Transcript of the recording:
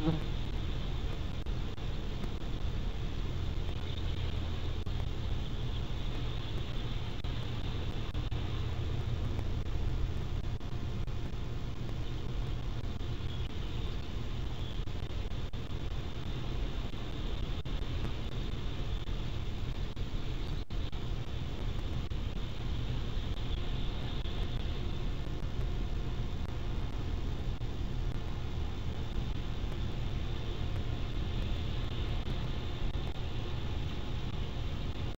Mm-hmm.